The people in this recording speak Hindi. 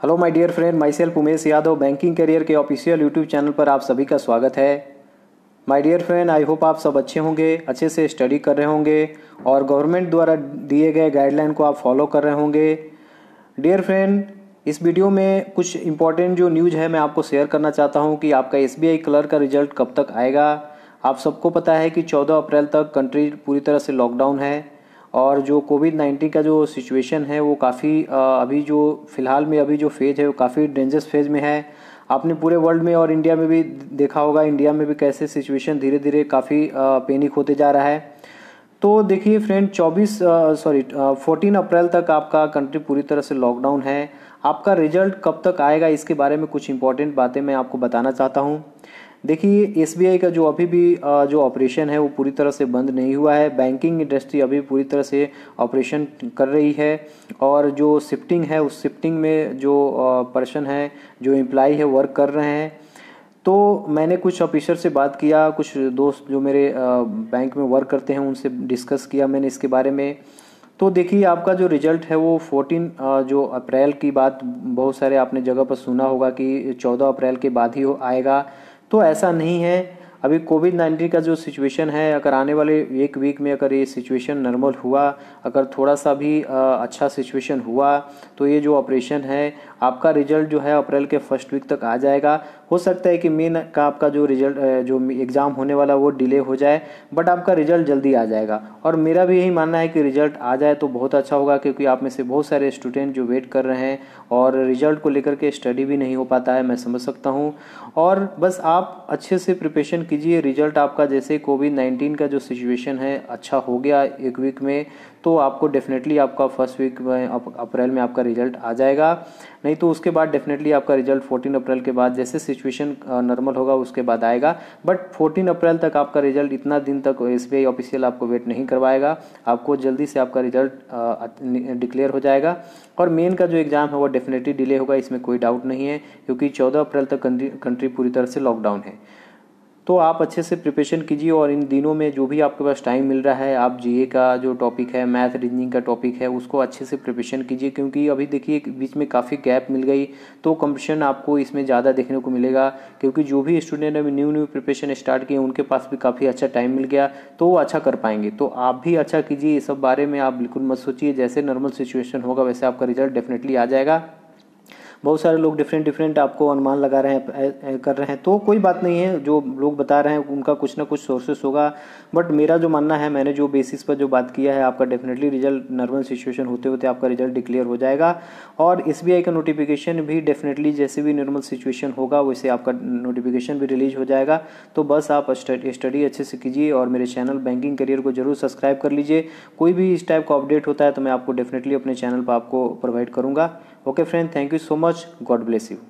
Hello my dear friend myself Umesh Yadav banking career के ऑफिशियल यूट्यूब चैनल पर आप सभी का स्वागत है। My dear friend I hope आप सब अच्छे होंगे, अच्छे से स्टडी कर रहे होंगे और गवर्नमेंट द्वारा दिए गए गाइडलाइन को आप फॉलो कर रहे होंगे। डियर फ्रेंड इस वीडियो में कुछ इंपॉर्टेंट जो न्यूज़ है, मैं आपको शेयर करना चाहता हूँ कि आपका SBI क्लर्क का रिज़ल्ट कब तक आएगा। आप सबको पता है कि 14 अप्रैल तक कंट्री पूरी तरह से लॉकडाउन है। और जो कोविड नाइन्टीन का जो सिचुएशन है, वो काफ़ी अभी जो फ़िलहाल में अभी जो फ़ेज़ है, वो काफ़ी डेंजरस फ़ेज़ में है। आपने पूरे वर्ल्ड में और इंडिया में भी देखा होगा, इंडिया में भी कैसे सिचुएशन धीरे धीरे काफ़ी पेनिक होते जा रहा है। तो देखिए फ्रेंड 24 सॉरी 14 अप्रैल तक आपका कंट्री पूरी तरह से लॉकडाउन है। आपका रिज़ल्ट कब तक आएगा, इसके बारे में कुछ इंपॉर्टेंट बातें मैं आपको बताना चाहता हूँ। देखिए एसबीआई का जो अभी भी जो ऑपरेशन है, वो पूरी तरह से बंद नहीं हुआ है। बैंकिंग इंडस्ट्री अभी पूरी तरह से ऑपरेशन कर रही है। और जो शिफ्टिंग है, उस शिफ्टिंग में जो पर्सन है, जो एम्प्लाई है वर्क कर रहे हैं। तो मैंने कुछ ऑफिसर से बात किया, कुछ दोस्त जो मेरे बैंक में वर्क करते हैं, उनसे डिस्कस किया मैंने इसके बारे में। तो देखिए, आपका जो रिज़ल्ट है, वो 14 जो अप्रैल की बात, बहुत सारे आपने जगह पर सुना होगा कि 14 अप्रैल के बाद ही आएगा। तो ऐसा नहीं है अभी कोविड नाइन्टीन का जो सिचुएशन है, अगर आने वाले एक वीक में अगर ये सिचुएशन नॉर्मल हुआ, अगर थोड़ा सा भी अच्छा सिचुएशन हुआ तो ये जो ऑपरेशन है, आपका रिज़ल्ट जो है अप्रैल के फ़र्स्ट वीक तक आ जाएगा। हो सकता है कि मेन का आपका जो रिज़ल्ट जो एग्ज़ाम होने वाला वो डिले हो जाए बट आपका रिज़ल्ट जल्दी आ जाएगा। और मेरा भी यही मानना है कि रिज़ल्ट आ जाए तो बहुत अच्छा होगा, क्योंकि आप में से बहुत सारे स्टूडेंट जो वेट कर रहे हैं, और रिज़ल्ट को लेकर के स्टडी भी नहीं हो पाता है, मैं समझ सकता हूँ। और बस आप अच्छे से प्रिपरेशन कीजिए रिज़ल्ट आपका जैसे कोविड नाइन्टीन का जो सिचुएशन है अच्छा हो गया एक वीक में तो आपको डेफिनेटली आपका फ़र्स्ट वीक में अप्रैल में आपका रिज़ल्ट आ जाएगा। नहीं तो उसके बाद डेफिनेटली आपका रिज़ल्ट 14 अप्रैल के बाद जैसे सिचुएशन नॉर्मल होगा, उसके बाद आएगा। बट 14 अप्रैल तक आपका रिज़ल्ट इतना दिन तक एस बी ऑफिशियल आपको वेट नहीं करवाएगा। आपको जल्दी से आपका रिज़ल्ट डिक्लेयर हो जाएगा। और मेन का जो एग्ज़ाम है, वो डेफिनेटली डिले होगा, इसमें कोई डाउट नहीं है, क्योंकि चौदह अप्रैल तक कंट्री पूरी तरह से लॉकडाउन है। तो आप अच्छे से प्रिपरेशन कीजिए और इन दिनों में जो भी आपके पास टाइम मिल रहा है, आप जीए का जो टॉपिक है मैथ रीजनिंग का टॉपिक है, उसको अच्छे से प्रिपरेशन कीजिए क्योंकि अभी देखिए बीच में काफ़ी गैप मिल गई तो कंपटीशन आपको इसमें ज़्यादा देखने को मिलेगा क्योंकि जो भी स्टूडेंट अभी न्यू न्यू प्रिपरेशन स्टार्ट किए, उनके पास भी काफ़ी अच्छा टाइम मिल गया तो वो अच्छा कर पाएँगे। तो आप भी अच्छा कीजिए, इस सब बारे में आप बिल्कुल मत सोचिए, जैसे नॉर्मल सिचुएशन होगा, वैसे आपका रिज़ल्ट डेफिनेटली आ जाएगा। बहुत सारे लोग डिफरेंट डिफरेंट आपको अनुमान लगा रहे हैं कर रहे हैं। तो कोई बात नहीं है, जो लोग बता रहे हैं, उनका कुछ ना कुछ सोर्सेस होगा। बट मेरा जो मानना है, मैंने जो बेसिस पर जो बात किया है, आपका डेफिनेटली रिज़ल्ट नॉर्मल सिचुएशन होते होते आपका रिज़ल्ट डिक्लेयर हो जाएगा। और SBI का नोटिफिकेशन भी डेफिनेटली जैसे भी नॉर्मल सिचुएशन होगा, वैसे आपका नोटिफिकेशन भी रिलीज़ हो जाएगा। तो बस आप स्टडी अच्छे से कीजिए और मेरे चैनल बैंकिंग करियर को ज़रूर सब्सक्राइब कर लीजिए। कोई भी इस टाइप का अपडेट होता है तो मैं आपको डेफिनेटली अपने चैनल पर आपको प्रोवाइड करूँगा। Okay friend thank you so much much. God bless you.